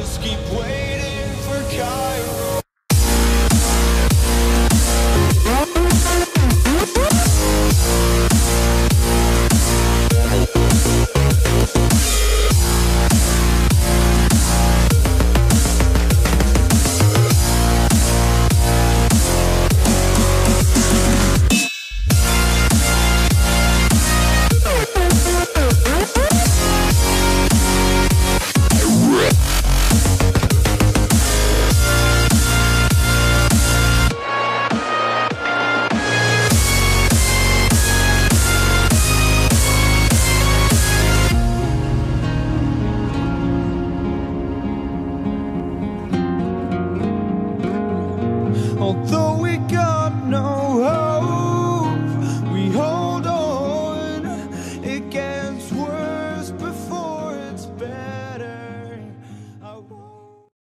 just keep waiting Although we got